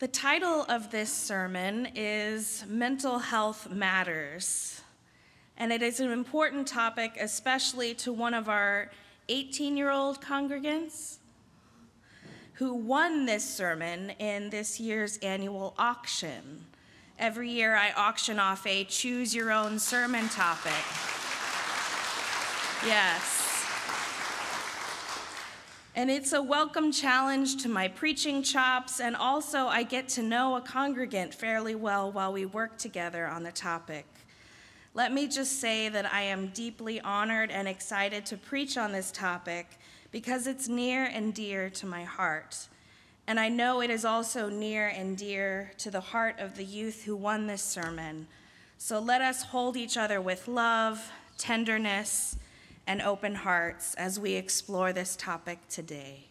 The title of this sermon is Mental Health Matters, and it is an important topic, especially to one of our 18 year old congregants who won this sermon in this year's annual auction. Every year I auction off a choose your own sermon topic. Yes. And it's a welcome challenge to my preaching chops, and also I get to know a congregant fairly well while we work together on the topic. Let me just say that I am deeply honored and excited to preach on this topic because it's near and dear to my heart. And I know it is also near and dear to the heart of the youth who won this sermon. So let us hold each other with love, tenderness, and open hearts as we explore this topic today.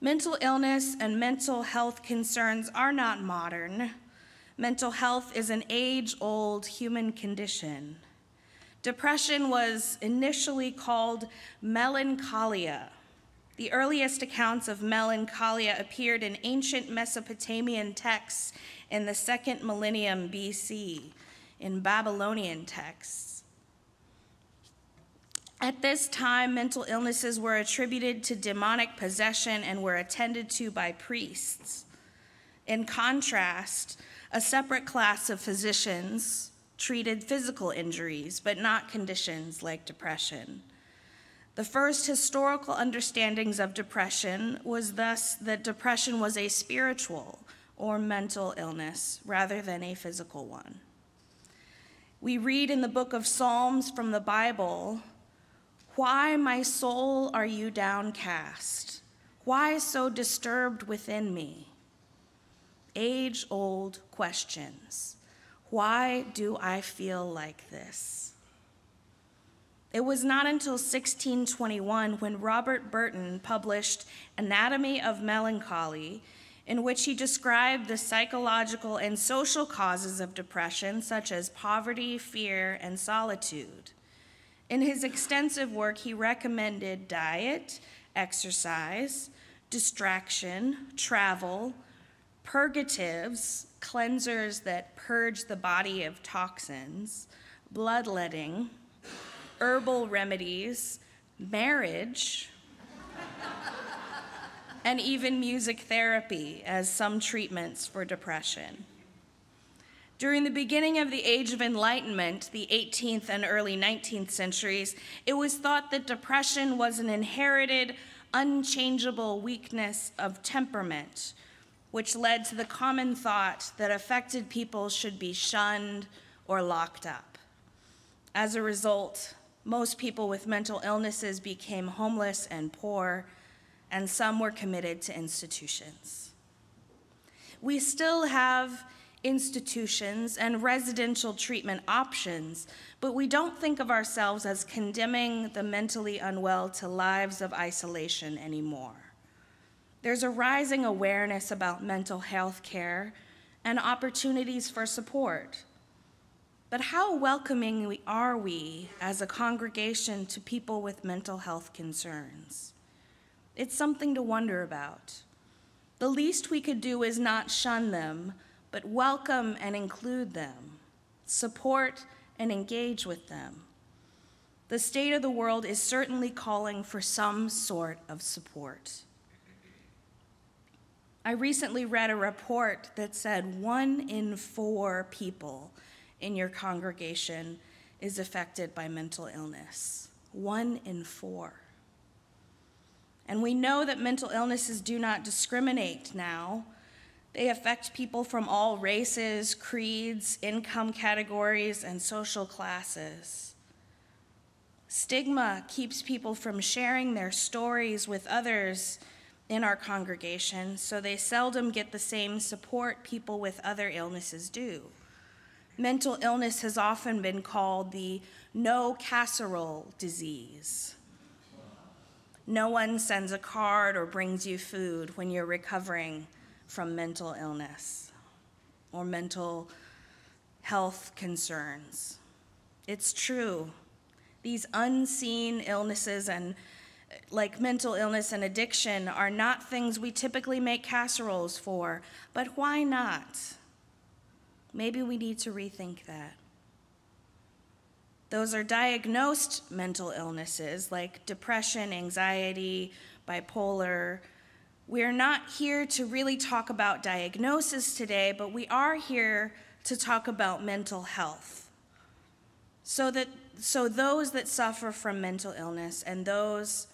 Mental illness and mental health concerns are not modern. Mental health is an age old human condition. Depression was initially called melancholia. The earliest accounts of melancholia appeared in ancient Mesopotamian texts in the second millennium BC, in Babylonian texts. At this time, mental illnesses were attributed to demonic possession and were attended to by priests. In contrast, a separate class of physicians treated physical injuries, but not conditions like depression. The first historical understandings of depression was thus that depression was a spiritual or mental illness rather than a physical one. We read in the book of Psalms from the Bible why, my soul, are you downcast? Why so disturbed within me? Age old questions. Why do I feel like this? It was not until 1621 when Robert Burton published Anatomy of Melancholy, in which he described the psychological and social causes of depression, such as poverty, fear, and solitude. In his extensive work, he recommended diet, exercise, distraction, travel, purgatives, cleansers that purge the body of toxins, bloodletting, herbal remedies, marriage, and even music therapy as some treatments for depression. During the beginning of the Age of Enlightenment, the 18th and early 19th centuries, it was thought that depression was an inherited, unchangeable weakness of temperament, which led to the common thought that affected people should be shunned or locked up. As a result, most people with mental illnesses became homeless and poor, and some were committed to institutions. We still have institutions and residential treatment options, but we don't think of ourselves as condemning the mentally unwell to lives of isolation anymore. There's a rising awareness about mental health care and opportunities for support. But how welcoming are we as a congregation to people with mental health concerns? It's something to wonder about. The least we could do is not shun them, but welcome and include them, support and engage with them. The state of the world is certainly calling for some sort of support. I recently read a report that said one in four people in your congregation is affected by mental illness. One in four. And we know that mental illnesses do not discriminate now they affect people from all races, creeds, income categories, and social classes. Stigma keeps people from sharing their stories with others in our congregation, so they seldom get the same support people with other illnesses do. Mental illness has often been called the no casserole disease. No one sends a card or brings you food when you're recovering from mental illness or mental health concerns. It's true. These unseen illnesses and like mental illness and addiction, are not things we typically make casseroles for, but why not? Maybe we need to rethink that. Those are diagnosed mental illnesses like depression, anxiety, bipolar. We're not here to really talk about diagnosis today, but we are here to talk about mental health. So that so those that suffer from mental illness and those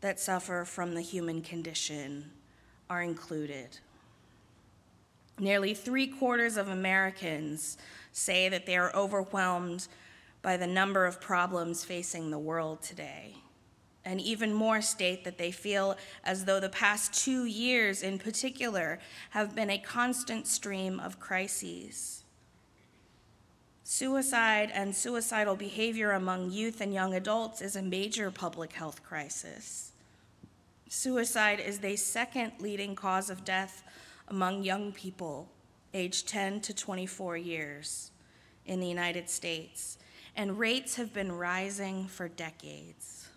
that suffer from the human condition are included. Nearly three quarters of Americans say that they are overwhelmed by the number of problems facing the world today. And even more state that they feel as though the past two years in particular have been a constant stream of crises. Suicide and suicidal behavior among youth and young adults is a major public health crisis. Suicide is the second leading cause of death among young people aged 10 to 24 years in the United States, and rates have been rising for decades.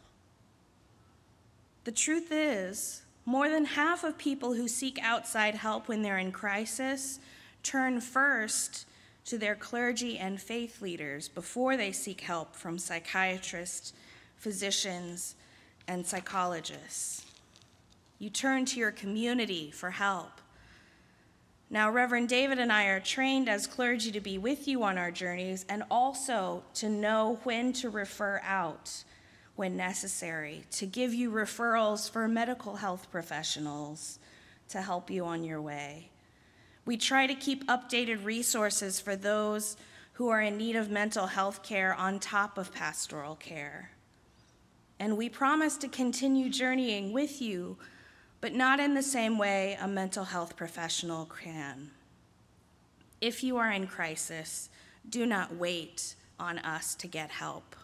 The truth is, more than half of people who seek outside help when they're in crisis turn first to their clergy and faith leaders before they seek help from psychiatrists, physicians, and psychologists. You turn to your community for help. Now, Reverend David and I are trained as clergy to be with you on our journeys and also to know when to refer out when necessary, to give you referrals for medical health professionals to help you on your way. We try to keep updated resources for those who are in need of mental health care on top of pastoral care. And we promise to continue journeying with you but not in the same way a mental health professional can. If you are in crisis, do not wait on us to get help.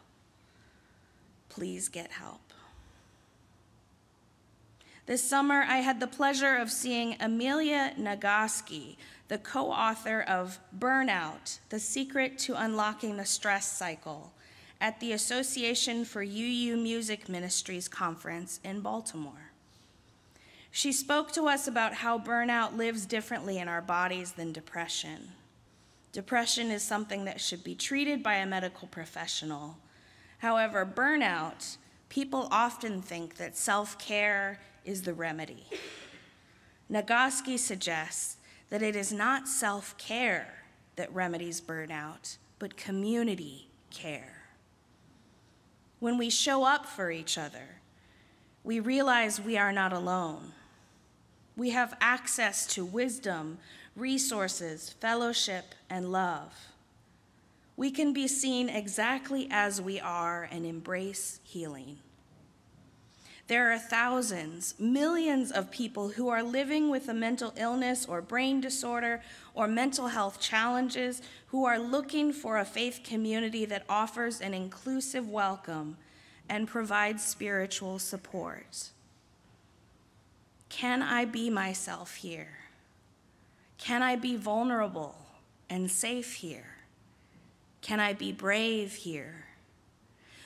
Please get help. This summer, I had the pleasure of seeing Amelia Nagoski, the co author of Burnout The Secret to Unlocking the Stress Cycle, at the Association for UU Music Ministries conference in Baltimore. She spoke to us about how burnout lives differently in our bodies than depression. Depression is something that should be treated by a medical professional. However, burnout, people often think that self care is the remedy. Nagoski suggests that it is not self care that remedies burnout, but community care. When we show up for each other, we realize we are not alone. We have access to wisdom, resources, fellowship, and love. We can be seen exactly as we are and embrace healing. There are thousands, millions of people who are living with a mental illness or brain disorder or mental health challenges who are looking for a faith community that offers an inclusive welcome and provides spiritual support. Can I be myself here? Can I be vulnerable and safe here? Can I be brave here?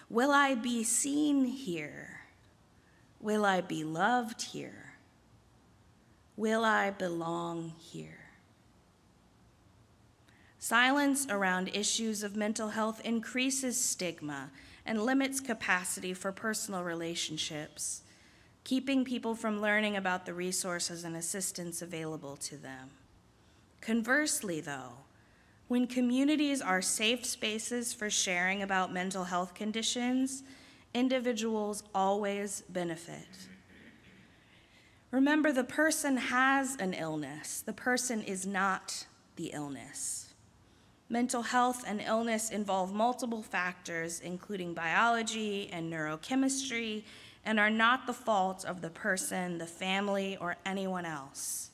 Will I be seen here? Will I be loved here? Will I belong here? Silence around issues of mental health increases stigma and limits capacity for personal relationships keeping people from learning about the resources and assistance available to them. Conversely, though, when communities are safe spaces for sharing about mental health conditions, individuals always benefit. Remember, the person has an illness, the person is not the illness. Mental health and illness involve multiple factors, including biology and neurochemistry and are not the fault of the person, the family, or anyone else.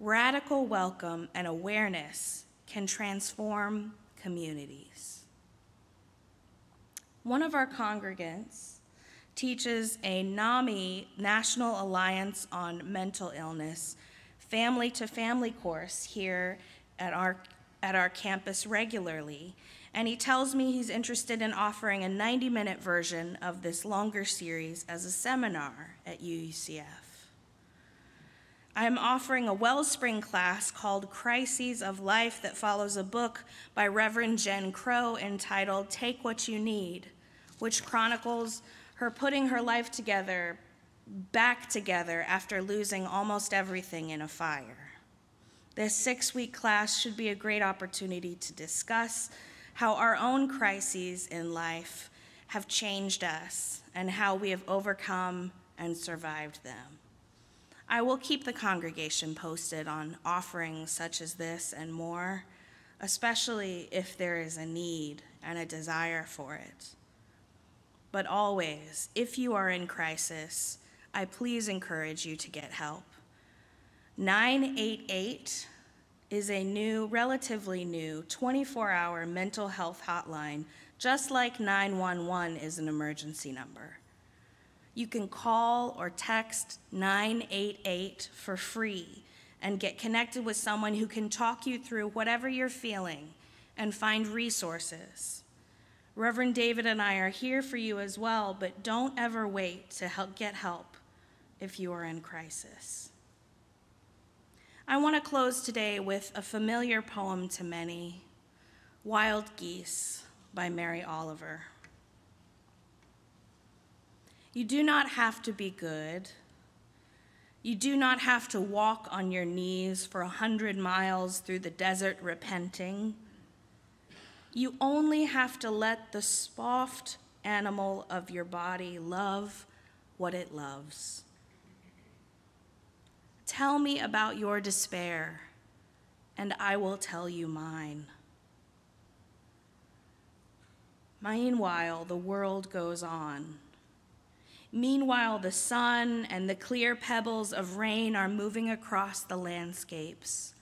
Radical welcome and awareness can transform communities. One of our congregants teaches a NAMI, National Alliance on Mental Illness, family to family course here at our, at our campus regularly and he tells me he's interested in offering a 90 minute version of this longer series as a seminar at UUCF. I am offering a Wellspring class called Crises of Life that follows a book by Reverend Jen Crow entitled Take What You Need, which chronicles her putting her life together, back together after losing almost everything in a fire. This six week class should be a great opportunity to discuss how our own crises in life have changed us and how we have overcome and survived them. I will keep the congregation posted on offerings such as this and more, especially if there is a need and a desire for it. But always, if you are in crisis, I please encourage you to get help. 988 is a new, relatively new, 24 hour mental health hotline, just like 911 is an emergency number. You can call or text 988 for free and get connected with someone who can talk you through whatever you're feeling and find resources. Reverend David and I are here for you as well, but don't ever wait to help get help if you are in crisis. I want to close today with a familiar poem to many Wild Geese by Mary Oliver. You do not have to be good. You do not have to walk on your knees for a hundred miles through the desert repenting. You only have to let the soft animal of your body love what it loves. Tell me about your despair, and I will tell you mine. Meanwhile, the world goes on. Meanwhile, the sun and the clear pebbles of rain are moving across the landscapes,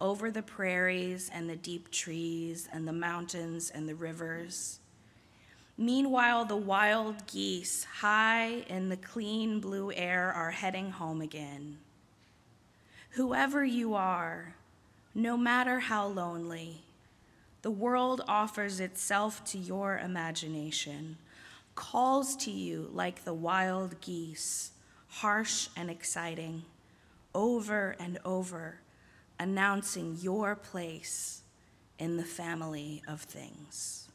over the prairies and the deep trees and the mountains and the rivers. Meanwhile, the wild geese, high in the clean blue air, are heading home again. Whoever you are, no matter how lonely, the world offers itself to your imagination calls to you like the wild geese, harsh and exciting, over and over, announcing your place in the family of things.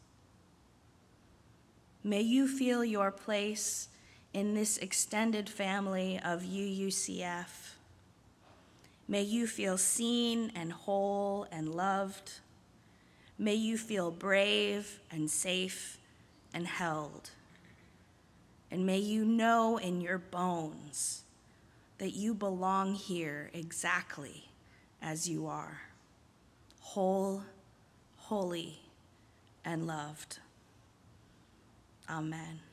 May you feel your place in this extended family of UUCF. May you feel seen and whole and loved. May you feel brave and safe and held. And may you know in your bones that you belong here exactly as you are whole, holy, and loved. Amen.